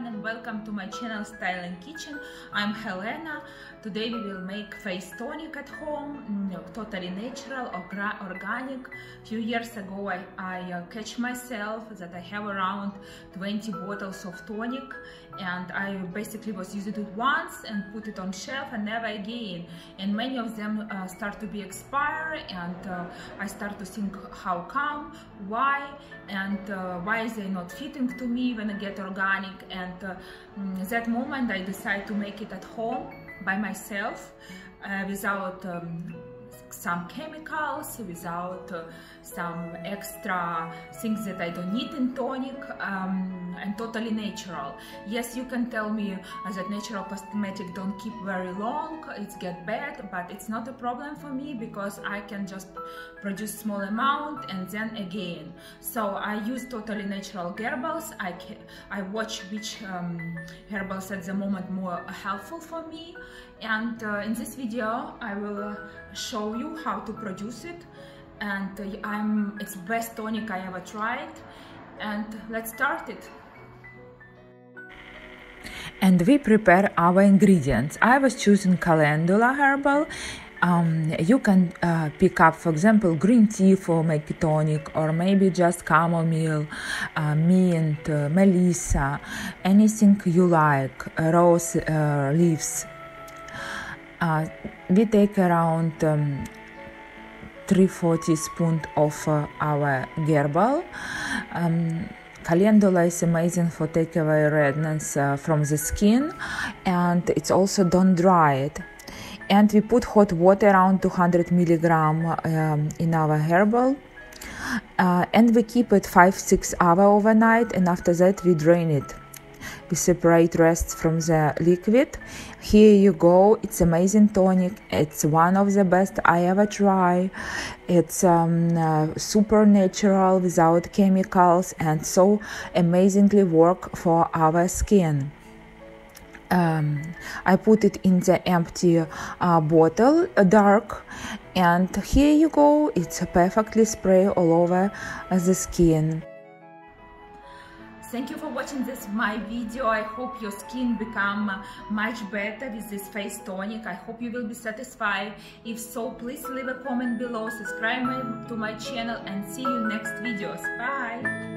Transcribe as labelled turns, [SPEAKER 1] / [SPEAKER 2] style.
[SPEAKER 1] everyone and welcome to my channel Style and Kitchen. I'm Helena. Today we will make face tonic at home, totally natural, organic. Few years ago I, I uh, catch myself that I have around 20 bottles of tonic and I basically was using it once and put it on shelf and never again. And many of them uh, start to be expired and uh, I start to think how come, why, and uh, why is they not fitting to me when I get organic. And uh, mm, that moment I decide to make it at home by myself uh, without um, some chemicals, without uh, some extra things that I don't need in tonic, um, and totally natural. Yes, you can tell me uh, that natural cosmetic don't keep very long, it's get bad, but it's not a problem for me because I can just produce small amount and then again. So I use totally natural herbals. I, can, I watch which um, herbals at the moment more helpful for me and uh, in this video I will uh, show you how to produce it and uh, I'm it's best tonic I ever tried and let's start it.
[SPEAKER 2] And we prepare our ingredients. I was choosing calendula herbal. Um, you can uh, pick up, for example, green tea for make tonic, or maybe just chamomile, uh, mint, uh, melissa, anything you like, rose uh, leaves uh, we take around um, 3 4 teaspoons of uh, our herbal. Um, calendula is amazing for take away redness uh, from the skin and it's also don't dry it and we put hot water around 200 milligram um, in our herbal. Uh, and we keep it 5-6 hour overnight and after that we drain it we separate rest from the liquid. Here you go. It's amazing tonic. It's one of the best i ever try. It's um, uh, super natural without chemicals and so amazingly work for our skin. Um, I put it in the empty uh, bottle, uh, dark, and here you go. It's perfectly spray all over the skin.
[SPEAKER 1] Thank you for watching this my video. I hope your skin become much better with this face tonic. I hope you will be satisfied. If so, please leave a comment below, subscribe to my channel and see you next videos. Bye!